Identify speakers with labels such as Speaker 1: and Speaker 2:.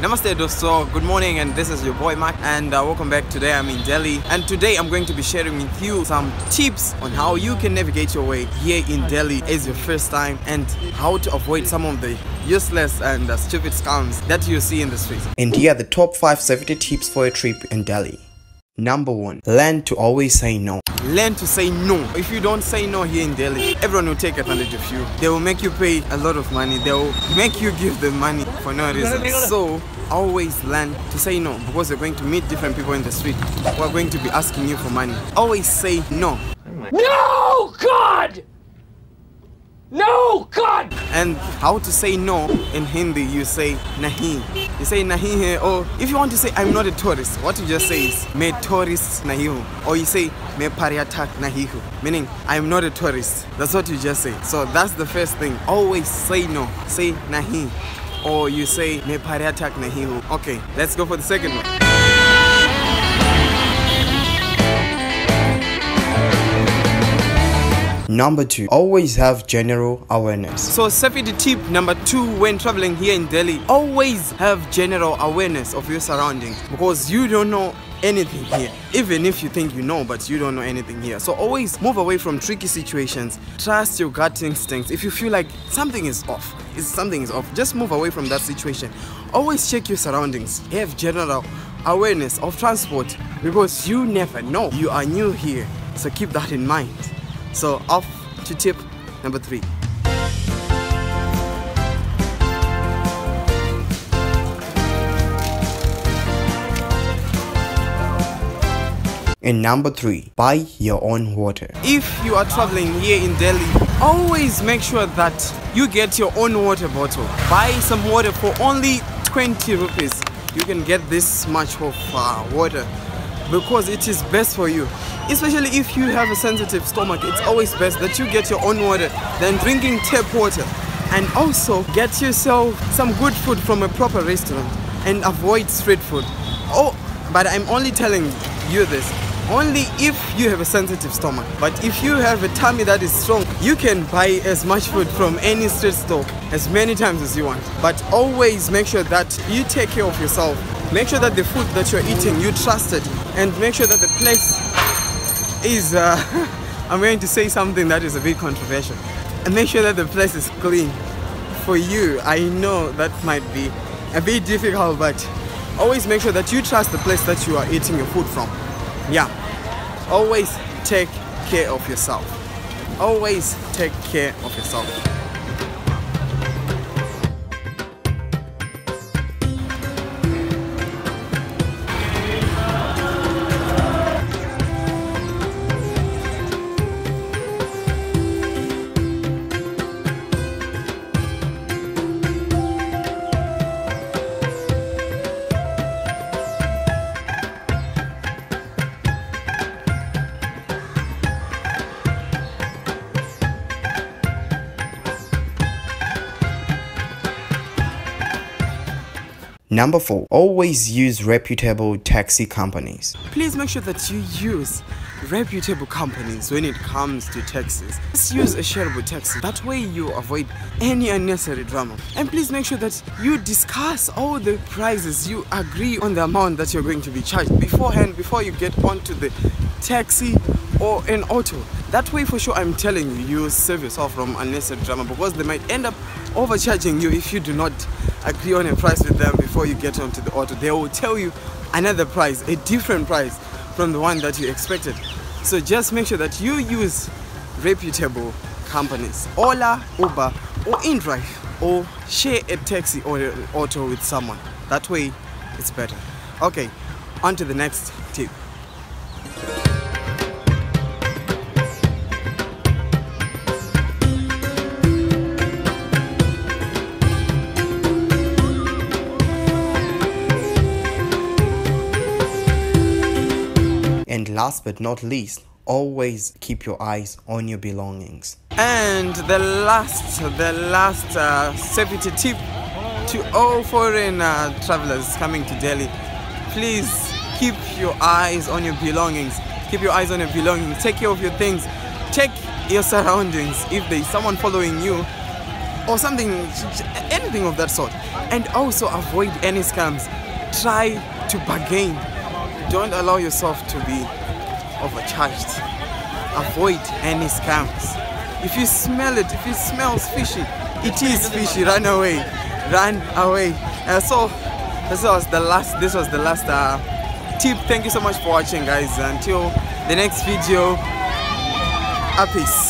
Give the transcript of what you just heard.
Speaker 1: Namaste dosto, good morning and this is your boy Mac and uh, welcome back. Today I'm in Delhi and today I'm going to be sharing with you some tips on how you can navigate your way here in Delhi as your first time and how to avoid some of the useless and uh, stupid scams that you see in the streets.
Speaker 2: And here are the top 5 safety tips for a trip in Delhi. Number 1. Learn to always say no.
Speaker 1: Learn to say no. If you don't say no here in Delhi, everyone will take advantage of you. They will make you pay a lot of money. They will make you give them money for no reason. So always learn to say no because you're going to meet different people in the street who are going to be asking you for money. Always say no.
Speaker 3: No, God! No, God!
Speaker 1: And how to say no in Hindi, you say nahi. You say nahi hai, or if you want to say I'm not a tourist, what you just say is me tourist nahi hu. Or you say me pariatak nahi hu, meaning I'm not a tourist. That's what you just say. So that's the first thing. Always say no. Say nahi. Or you say me pariatak nahi hu. Okay, let's go for the second one.
Speaker 2: Number 2. Always have general awareness.
Speaker 1: So safety tip number two when traveling here in Delhi, always have general awareness of your surroundings because you don't know anything here. Even if you think you know but you don't know anything here. So always move away from tricky situations. Trust your gut instincts. If you feel like something is off if something is off just move away from that situation. Always check your surroundings. Have general awareness of transport because you never know. You are new here. So keep that in mind so off to tip number three
Speaker 2: And number 3. Buy your own water.
Speaker 1: if you are traveling here in Delhi, always make sure that you get your own water bottle. Buy some water for only 20 rupees. You can get this much of uh, water because it is best for you. Especially if you have a sensitive stomach, it's always best that you get your own water than drinking tap water. And also get yourself some good food from a proper restaurant and avoid street food. Oh, but I'm only telling you this only if you have a sensitive stomach. But if you have a tummy that is strong, you can buy as much food from any street store as many times as you want. But always make sure that you take care of yourself. Make sure that the food that you're eating, you trust it. And make sure that the place is, uh, I'm going to say something that is a bit controversial. And make sure that the place is clean. For you, I know that might be a bit difficult, but always make sure that you trust the place that you are eating your food from. Yeah, always take care of yourself. Always take care of yourself.
Speaker 2: Number 4. Always use reputable taxi companies.
Speaker 1: Please make sure that you use reputable companies when it comes to taxis. Just use a shareable taxi. That way you avoid any unnecessary drama. And please make sure that you discuss all the prices. You agree on the amount that you're going to be charged beforehand before you get onto the taxi or an auto. That way for sure I'm telling you, you save yourself from unnecessary drama because they might end up overcharging you if you do not agree on a price with them before you get onto the auto. They will tell you another price, a different price from the one that you expected. So just make sure that you use reputable companies, Ola, Uber, or InDrive, or share a taxi or an auto with someone. That way it's better. Okay, on to the next tip.
Speaker 2: Last but not least, always keep your eyes on your belongings.
Speaker 1: And the last, the last uh, safety tip to all foreign uh, travelers coming to Delhi: please keep your eyes on your belongings. Keep your eyes on your belongings. Take care of your things. Check your surroundings. If there is someone following you, or something, anything of that sort. And also avoid any scams. Try to bargain. Don't allow yourself to be overcharged. Avoid any scams. If you smell it, if it smells fishy, it is fishy. Run away, run away. Uh, so this was the last. This was the last uh, tip. Thank you so much for watching, guys. Until the next video. A peace.